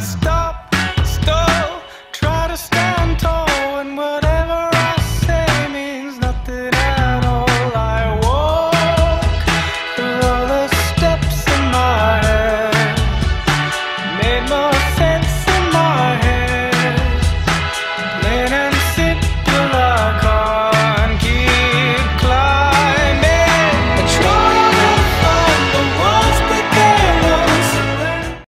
stop.